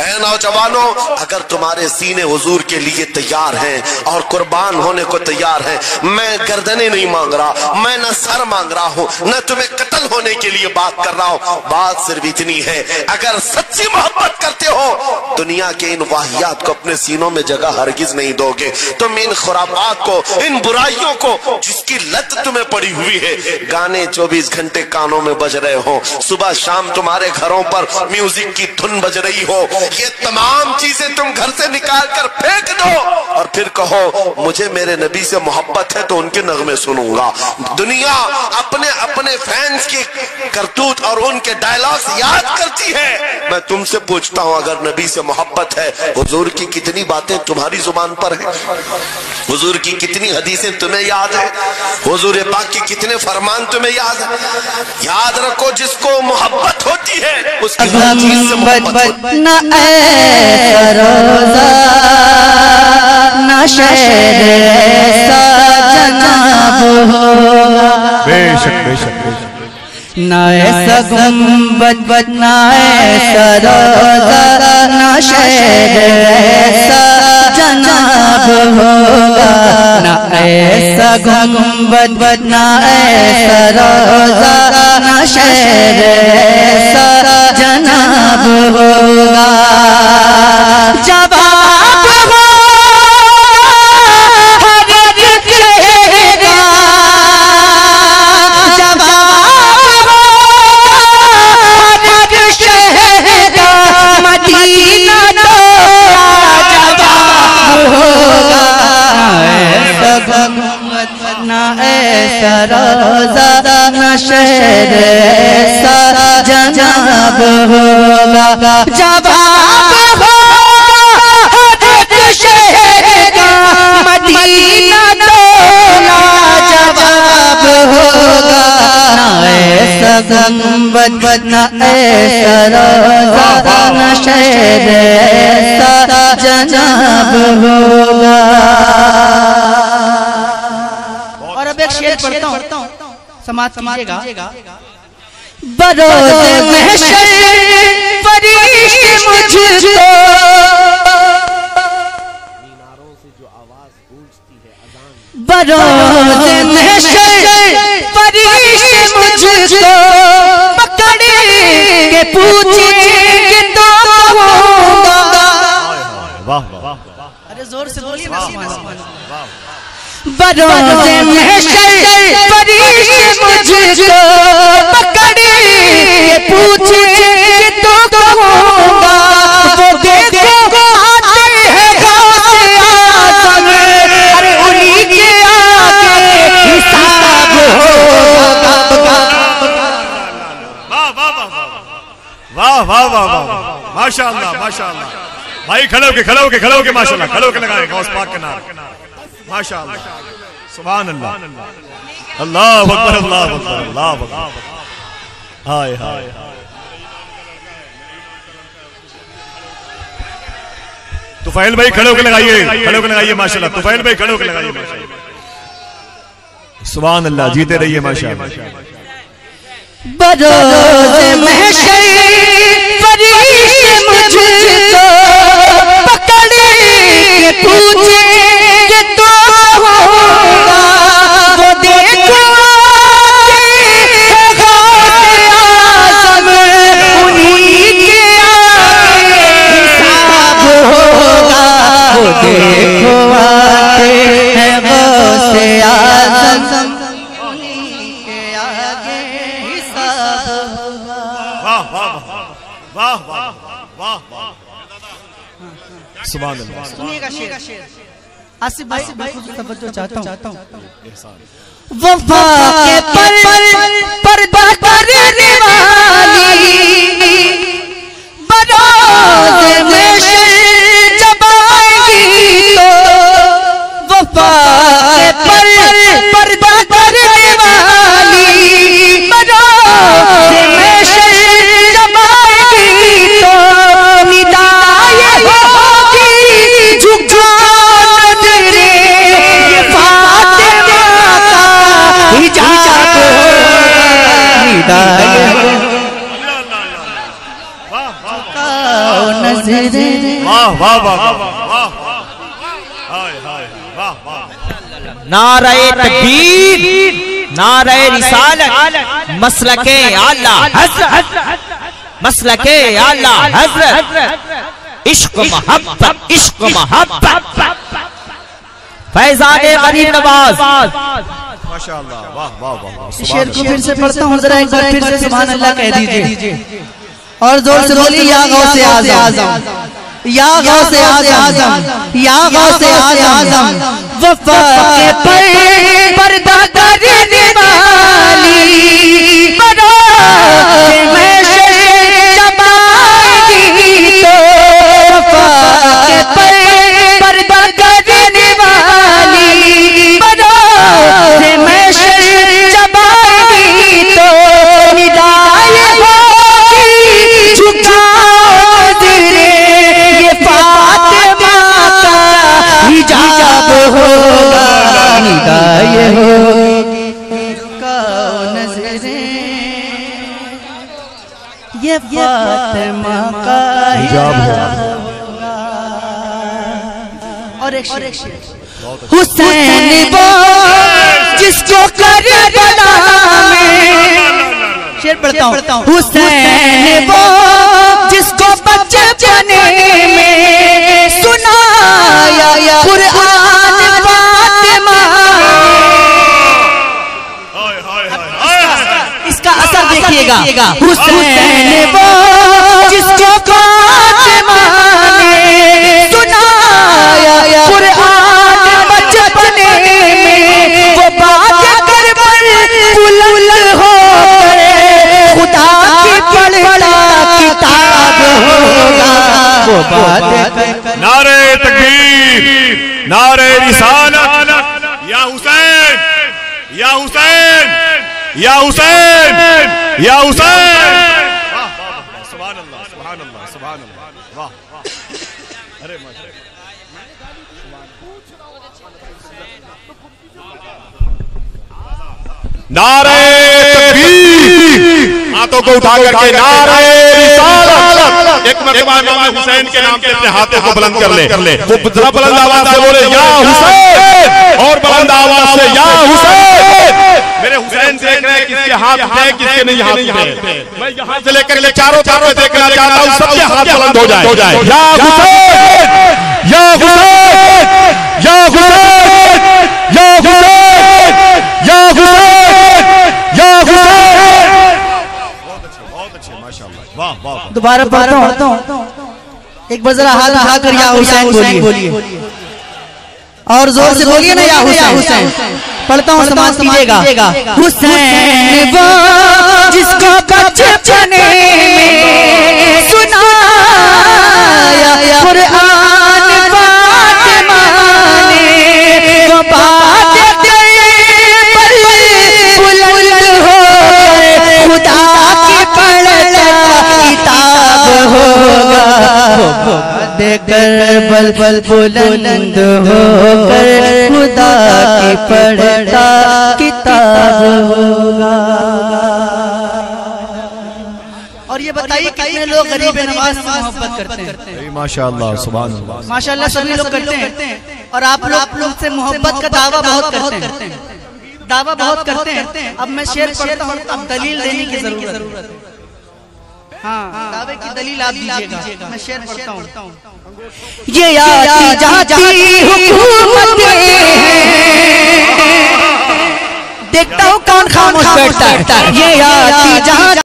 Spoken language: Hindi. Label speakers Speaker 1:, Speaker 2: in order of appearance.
Speaker 1: नौजवानों, अगर तुम्हारे सीने हुजूर के लिए तैयार हैं और कुर्बान होने को तैयार हैं, मैं गर्दने नहीं मांग रहा, मैं न सर मांग रहा हूँ, न तुम्हें कत्ल होने के लिए बात कर रहा हूँ। बात सिर्फ़ इतनी है, अगर सच्ची मोहब्बत करते हो, दुनिया के इन वाहियात को अपने सीनों में जगह हरगिज नहीं दोगे। तुम इन खुराबात को, इन बुराइयों को, जिसकी लत तुम्हें पड़ी हुई है, गाने 24 घंटे कानों में बज रहे हो। सुबह शाम तुम्हारे घरों पर म्यूज़िक की धुन बज रही हो ये तमाम चीज़ें तुम घर से निकाल कर फेंक दो। और फिर कहो मुझे मेरे नबी से मोहब्बत है तो उनके नगमे सुनूँगा। दुनिया अपने अपने फैंस की करतूत और उनके डायलॉग्स याद करती है। मैं तुमसे पूछता हूँ अगर नबी से मोहब्बत है हुजूर की कितनी बातें तुम्हारी ज़ुबान पर है? हुजूर की कितनी हदीसें तुम्हें याद है? हुजूर पाक की कितने फरमान तुम्हें याद है? याद रखो जिसको मोहब्बत होती है उसकी हर चीज़ से मोहब्बत
Speaker 2: फरोजा नशर सजनाब होगा।
Speaker 3: बेशक बेशक
Speaker 2: नाय सगुम्बद बद नाय सरोजा नशर सजनाब होगा। नाय सगुम्बद बद नाय सरोजा नशर रोजा नशर सारा जनाब होगा। जवाब होगा एक शहर का मदीना तोला जवाब होगा। ऐसा गुंबद ना ऐसा जनाब होगा।
Speaker 4: एक शेर पढ़ता हूँ। समाज कीजिएगा।
Speaker 2: बरोज महशर फरिश्ते मुझको बरोज महशर फरिश्ते मुझको पकड़ के पूछेंगे तो
Speaker 3: वाह वाह
Speaker 4: अरे ज़ोर से बोलिए ना
Speaker 2: बरोज महशर
Speaker 3: वाह वाह वाह वाह माशाल्लाह माशाल्लाह। भाई, खड़े होके खड़े होके खड़े होके, माशाल्लाह, खड़े होके लगाए, गौस पाक के नाम। माशाल्लाह। सुभान अल्लाह अल्लाह अकबर अल्लाह अकबर अल्लाह अकबर। हाय हाय। तुफैल भाई, खड़े होके लगाइए, खड़े होके लगाइए, माशाल्लाह। तुफैल भाई, खड़े होके लगाइए सुभान अल्लाह जीते रहिए, माशाल्लाह।
Speaker 2: बरोज महशर।
Speaker 4: सुनिएगा शेर। आसिफ भाई खुद तवज्जो चाहता हूँ।
Speaker 2: वफा के पर पर्दा
Speaker 5: वाह वाह वाह वाह वाह हाय हाय वाह वाह।
Speaker 6: नारे तकबीर नारे रिसालत मसलके आला हज़रत मसलके आला हज़रत इश्क मोहब्बत इश्क मोहब्बत। फैजान गरीब नवाज़।
Speaker 5: माशाल्लाह वाह वाह वाह वाह।
Speaker 2: शेर को फिर से पढ़ता हूँ जरा एक बार फिर से सुभान अल्लाह कह दीजिए। और ज़ोर से बोलिए या गौ से आज़म। या गौ से आज़म। या गौ से आज़म। वफा के पर पर्दा करने होगी झुकाओ नजरे। ये फातिमा का और एक शेर। हुसैन वो जिसको कर बना में शेर पढ़ता हूँ। हुसैन वो जिसको बच्चे जाने में सुनाया। कुरान असर देखिएगा। हुसैन वो जिसको फातिमा ने सुनाया कुरान बचपने में। वो बात कर बुलबुल हो खुदा की पढ़ना किताब होगा। वो बात
Speaker 5: नारे तकबीर नारे रिसालत या हुसैन या हुसैन या हुसैन। या हुसैन सुभान अल्लाह सुभान अल्लाह सुभान अल्लाह वाह वाह अरे नारे हाथों को उठा करके नारे मरतबा इमाम हुसैन के नाम पे अपने हाथों को बुलंद कर ले। कर ले। वो जरा बुलंद आवाज़ से बोले या हुसैन! और बुलंद आवाज़ से या हुसैन! मेरे हुसैन देख रहे हैं किसके हाथ उठे किसके नहीं हाथ उठे मैं यहाँ से लेकर के चारों चारों देखना चाहता हूँ सबके हाथ बुलंद हो जाए। हो जाए। या हुसैन! या हुसैन! या हुसैन! या हुसैन या हुसैन या हुसैन बहुत अच्छे बहुत अच्छे माशाल्लाह वाह वाह
Speaker 2: दोबारा पढ़ता हूँ एक बार जरा हाथ उठा कर या हुसैन बोलिए। और ज़ोर से बोलिए ना या हुसैन। पढ़ता हूँ समाज कीजिएगा। हुसैन वो जिसको बचपने में सुनाया कुरान बल बल बुलंद होकर खुदा की पढ़ता किताब होगा। और ये बताइए कितने लोग गरीब नवाज़ से मोहब्बत करते हैं?
Speaker 5: माशाल्लाह सुभान अल्लाह
Speaker 2: माशाल्लाह सभी लोग करते हैं। और आप लोग आप लोग से मोहब्बत का दावा बहुत करते हैं। दावा बहुत करते हैं। अब मैं शेर पढ़ता हूँ अब दलील देने की ज़रूरत है। हाँ। दावे की दलील आप दीजिएगा। मैं शेर पढ़ता हूँ। ये आती जाती हुकूमतें देखता हूँ कौन खामोश बैठता है। ये आती जाती